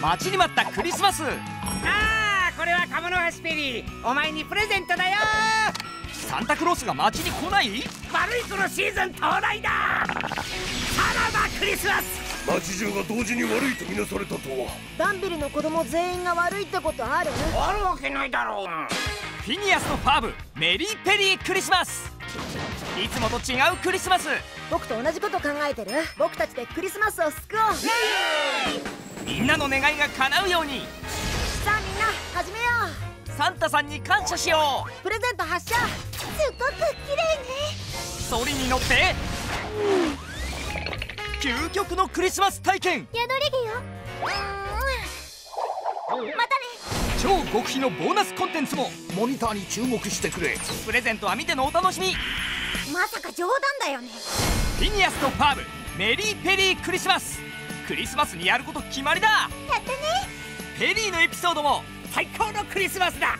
待ちに待ったクリスマス。ああこれはカモノハシペリー。お前にプレゼントだよ。サンタクロースが街に来ない？悪い子のシーズン到来だ。さらばクリスマス。街中が同時に悪いとみなされたとは。ダンビルの子供全員が悪いってことある？あるわけないだろう。フィニアスのファーブメリーペリークリスマス。いつもと違うクリスマス。僕と同じこと考えてる？僕たちでクリスマスを救おう。みんなの願いが叶うように。さあみんな始めよう。サンタさんに感謝しよう。プレゼント発射。すごく綺麗ね。ソリに乗って。究極のクリスマス体験。宿り着よ。またね。超極秘のボーナスコンテンツも。モニターに注目してくれ。プレゼントは見てのお楽しみ。まさか冗談だよね。フィニアスとファーブメリーペリークリスマスクリスマスにやること決まりだ。やったね。ペリーのエピソードも最高のクリスマスだ